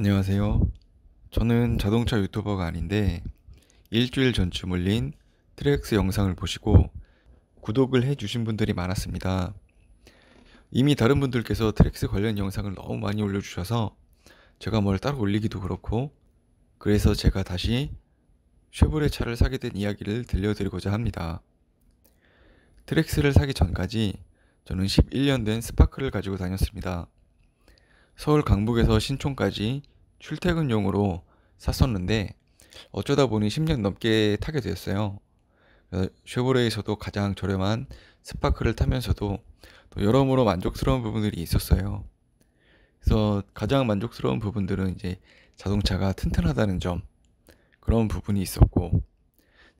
안녕하세요. 저는 자동차 유튜버가 아닌데 일주일 전쯤 올린 트랙스 영상을 보시고 구독을 해주신 분들이 많았습니다. 이미 다른 분들께서 트랙스 관련 영상을 너무 많이 올려주셔서 제가 뭘 따로 올리기도 그렇고 그래서 제가 다시 쉐보레 차를 사게 된 이야기를 들려드리고자 합니다. 트랙스를 사기 전까지 저는 11년 된 스파크를 가지고 다녔습니다. 서울 강북에서 신촌까지 출퇴근용으로 샀었는데 어쩌다 보니 10년 넘게 타게 되었어요. 쉐보레에서도 가장 저렴한 스파크를 타면서도 또 여러모로 만족스러운 부분들이 있었어요. 그래서 가장 만족스러운 부분들은 이제 자동차가 튼튼하다는 점 그런 부분이 있었고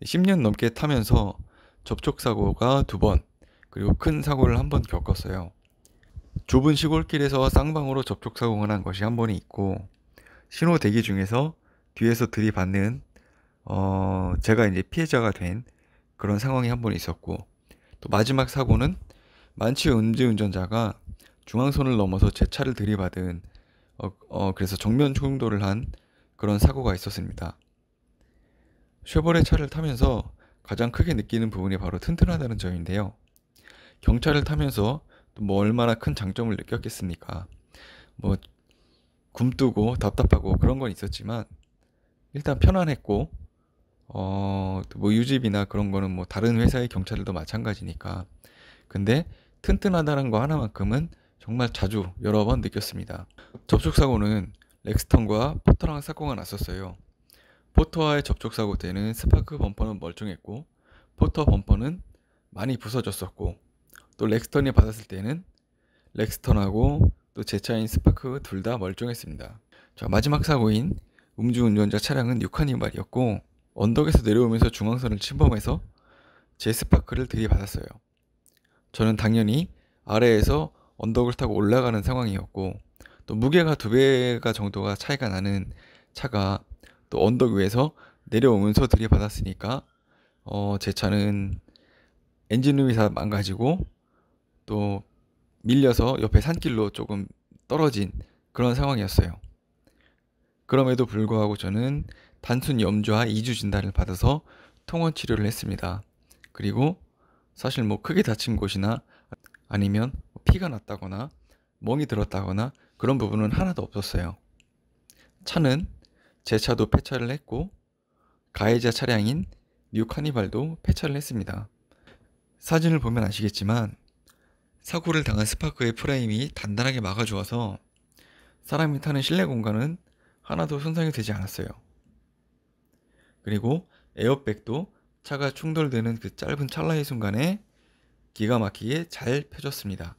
10년 넘게 타면서 접촉 사고가 두 번 그리고 큰 사고를 한 번 겪었어요. 좁은 시골길에서 쌍방으로 접촉 사고가 난 것이 한 번이 있고 신호 대기 중에서 뒤에서 들이받는 어 제가 이제 피해자가 된 그런 상황이 한 번 있었고 또 마지막 사고는 만취 음주운전자가 중앙선을 넘어서 제 차를 들이받은 어, 어 그래서 정면 충돌을 한 그런 사고가 있었습니다. 쉐보레 차를 타면서 가장 크게 느끼는 부분이 바로 튼튼하다는 점인데요. 경차를 타면서 뭐 얼마나 큰 장점을 느꼈겠습니까? 뭐 굼뜨고 답답하고 그런 건 있었지만 일단 편안했고 어 뭐 유집이나 그런 거는 뭐 다른 회사의 경찰들도 마찬가지니까 근데 튼튼하다는 거 하나만큼은 정말 자주 여러 번 느꼈습니다. 접촉 사고는 렉스턴과 포터랑 사고가 났었어요. 포터와의 접촉 사고 때는 스파크 범퍼는 멀쩡했고 포터 범퍼는 많이 부서졌었고 또 렉스턴이 받았을 때는 렉스턴하고 또 제 차인 스파크 둘 다 멀쩡했습니다. 자, 마지막 사고인 음주운전자 차량은 뉴카니발이었고 언덕에서 내려오면서 중앙선을 침범해서 제 스파크를 들이받았어요. 저는 당연히 아래에서 언덕을 타고 올라가는 상황이었고 또 무게가 두 배가 정도가 차이가 나는 차가 또 언덕 위에서 내려오면서 들이받았으니까 어, 제 차는 엔진룸이 다 망가지고 또 밀려서 옆에 산길로 조금 떨어진 그런 상황이었어요. 그럼에도 불구하고 저는 단순 염좌 2주 진단을 받아서 통원 치료를 했습니다. 그리고 사실 뭐 크게 다친 곳이나 아니면 피가 났다거나 멍이 들었다거나 그런 부분은 하나도 없었어요. 차는 제 차도 폐차를 했고 가해자 차량인 뉴 카니발도 폐차를 했습니다. 사진을 보면 아시겠지만 사고를 당한 스파크의 프레임이 단단하게 막아주어서 사람이 타는 실내 공간은 하나도 손상이 되지 않았어요. 그리고 에어백도 차가 충돌되는 그 짧은 찰나의 순간에 기가 막히게 잘 펴졌습니다.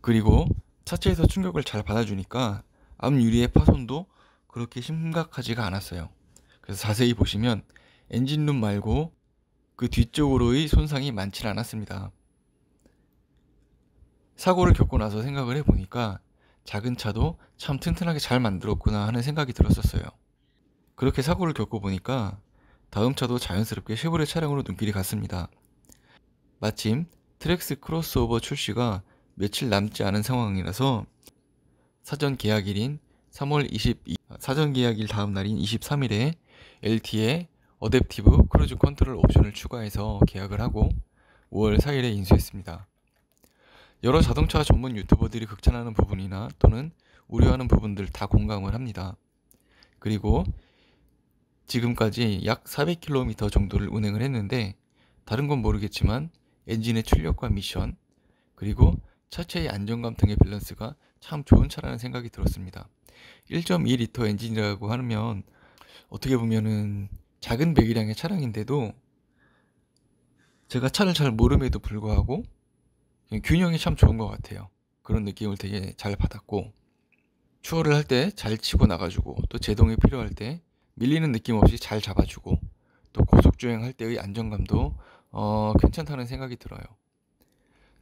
그리고 차체에서 충격을 잘 받아주니까 앞 유리의 파손도 그렇게 심각하지가 않았어요. 그래서 자세히 보시면 엔진룸 말고 그 뒤쪽으로의 손상이 많지 않았습니다. 사고를 겪고 나서 생각을 해보니까 작은 차도 참 튼튼하게 잘 만들었구나 하는 생각이 들었었어요. 그렇게 사고를 겪고 보니까 다음 차도 자연스럽게 쉐보레 차량으로 눈길이 갔습니다. 마침 트랙스 크로스오버 출시가 며칠 남지 않은 상황이라서 사전 계약일인 3월 22 사전 계약일 다음 날인 23일에 LT에 adaptive cruise control 옵션을 추가해서 계약을 하고 5월 4일에 인수했습니다. 여러 자동차 전문 유튜버들이 극찬하는 부분이나 또는 우려하는 부분들 다 공감을 합니다. 그리고 지금까지 약 400km 정도를 운행을 했는데 다른 건 모르겠지만 엔진의 출력과 미션 그리고 차체의 안정감 등의 밸런스가 참 좋은 차라는 생각이 들었습니다. 1.2L 엔진이라고 하면 어떻게 보면은 작은 배기량의 차량인데도 제가 차를 잘 모름에도 불구하고 균형이 참 좋은 것 같아요. 그런 느낌을 되게 잘 받았고 추월을 할 때 잘 치고 나가주고 또 제동이 필요할 때 밀리는 느낌 없이 잘 잡아주고 또 고속 주행할 때의 안정감도 어, 괜찮다는 생각이 들어요.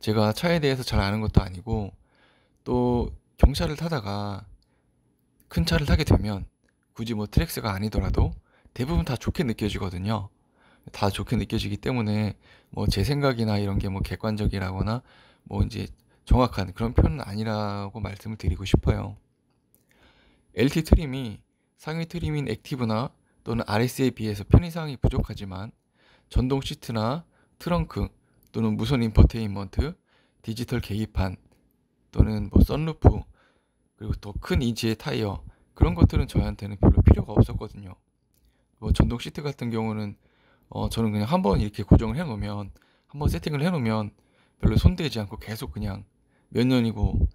제가 차에 대해서 잘 아는 것도 아니고 또 경차를 타다가 큰 차를 타게 되면 굳이 뭐 트랙스가 아니더라도 대부분 다 좋게 느껴지거든요. 다 좋게 느껴지기 때문에 뭐 제 생각이나 이런 게 뭐 객관적이라거나 뭐 이제 정확한 그런 표현은 아니라고 말씀을 드리고 싶어요. LT trim이 상위 trim인 액티브나 또는 RS에 비해서 편의사항이 부족하지만 전동 시트나 트렁크 또는 무선 인포테인먼트, 디지털 계기판 또는 뭐 썬루프 그리고 더 큰 인치의 타이어 그런 것들은 저한테는 별로 필요가 없었거든요. 뭐 전동 시트 같은 경우는 어 저는 그냥 한번 이렇게 고정을 해 놓으면 한번 세팅을 해 놓으면 별로 손대지 않고 계속 그냥 몇 년이고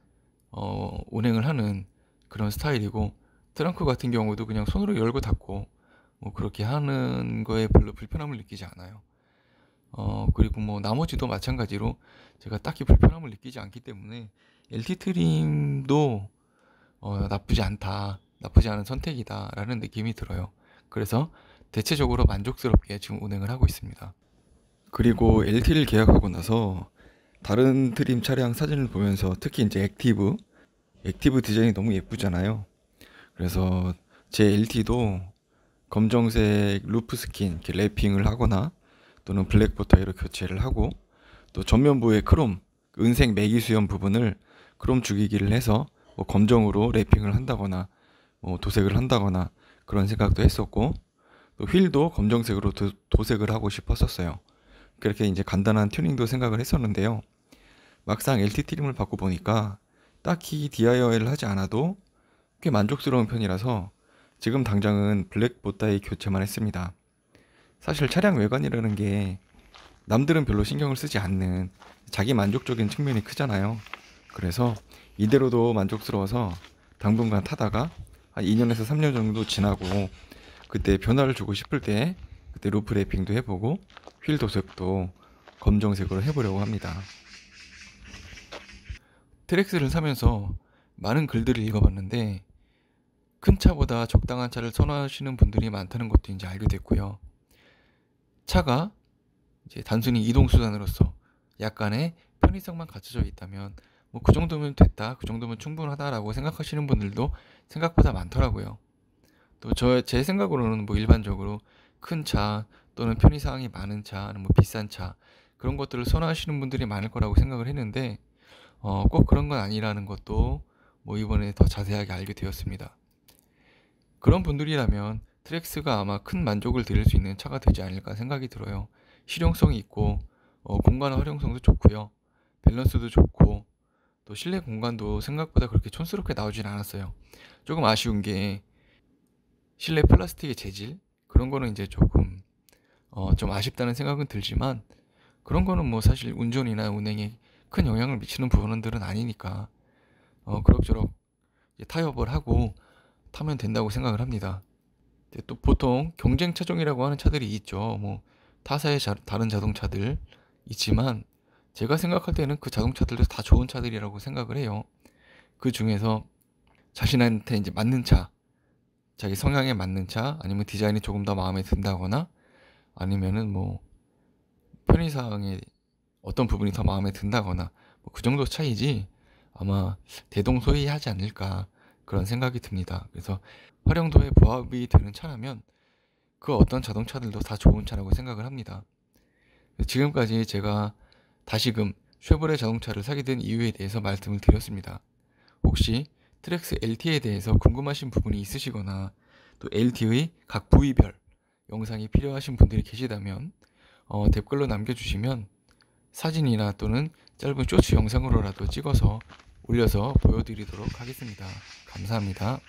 어 운행을 하는 그런 스타일이고 트렁크 같은 경우도 그냥 손으로 열고 닫고 뭐 그렇게 하는 거에 별로 불편함을 느끼지 않아요. 어 그리고 뭐 나머지도 마찬가지로 제가 딱히 불편함을 느끼지 않기 때문에 LT 트림도 어 나쁘지 않다. 나쁘지 않은 선택이다라는 느낌이 들어요. 그래서 대체적으로 만족스럽게 지금 운행을 하고 있습니다. 그리고 LT를 계약하고 나서 다른 trim 차량 사진을 보면서 특히 이제 액티브, 액티브 디자인이 너무 예쁘잖아요. 그래서 제 LT도 검정색 roof skin wrapping을 하거나 또는 black bowtie로 교체를 하고 또 전면부의 크롬 은색 매기 수염 부분을 크롬 죽이기를 해서 뭐 검정으로 랩핑을 한다거나 뭐 도색을 한다거나 그런 생각도 했었고 또 휠도 검정색으로 도, 도색을 하고 싶었었어요. 그렇게 이제 간단한 튜닝도 생각을 했었는데요. 막상 LT 트림을 받고 보니까 딱히 DIY를 하지 않아도 꽤 만족스러운 편이라서 지금 당장은 블랙 보따이 교체만 했습니다. 사실 차량 외관이라는 게 남들은 별로 신경을 쓰지 않는 자기 만족적인 측면이 크잖아요. 그래서 이대로도 만족스러워서 당분간 타다가 한 2년에서 3년 정도 지나고 그때 변화를 주고 싶을 때 그때 roof wrapping도 해보고 휠 도색도 검정색으로 해보려고 합니다. 트랙스를 사면서 많은 글들을 읽어봤는데 큰 차보다 적당한 차를 선호하시는 분들이 많다는 것도 이제 알게 됐고요. 차가 이제 단순히 이동 수단으로서 약간의 편의성만 갖춰져 있다면 뭐 그 정도면 됐다, 그 정도면 충분하다라고 생각하시는 분들도 생각보다 많더라고요. 또 저 제 생각으로는 뭐 일반적으로 큰 차 또는 편의 사항이 많은 차, 뭐 비싼 차 그런 것들을 선호하시는 분들이 많을 거라고 생각을 했는데 어, 꼭 그런 건 아니라는 것도 뭐 이번에 더 자세하게 알게 되었습니다. 그런 분들이라면 트랙스가 아마 큰 만족을 드릴 수 있는 차가 되지 않을까 생각이 들어요. 실용성이 있고 어, 공간 활용성도 좋고요. 밸런스도 좋고 또 실내 공간도 생각보다 그렇게 촌스럽게 나오진 않았어요. 조금 아쉬운 게 실내 플라스틱의 재질 그런 거는 이제 조금 어, 좀 아쉽다는 생각은 들지만 그런 거는 뭐 사실 운전이나 운행에 큰 영향을 미치는 부분들은 아니니까 어, 그럭저럭 타협을 하고 타면 된다고 생각을 합니다. 또 보통 경쟁 차종이라고 하는 차들이 있죠. 뭐 타사의 자, 다른 자동차들 있지만 제가 생각할 때는 그 자동차들도 다 좋은 차들이라고 생각을 해요. 그 중에서 자신한테 이제 맞는 차, 자기 성향에 맞는 차, 아니면 디자인이 조금 더 마음에 든다거나, 아니면은 뭐 편의사항에 어떤 부분이 더 마음에 든다거나, 뭐 그 정도 차이지 아마 대동소이하지 않을까 그런 생각이 듭니다. 그래서 활용도에 부합이 되는 차라면 그 어떤 자동차들도 다 좋은 차라고 생각을 합니다. 지금까지 제가 다시금 쉐보레 자동차를 사게 된 이유에 대해서 말씀을 드렸습니다. 혹시 트랙스 LT에 대해서 궁금하신 부분이 있으시거나 또 LT의 각 부위별 영상이 필요하신 분들이 계시다면 어, 댓글로 남겨주시면 사진이나 또는 짧은 쇼츠 영상으로라도 찍어서 올려서 보여드리도록 하겠습니다. 감사합니다.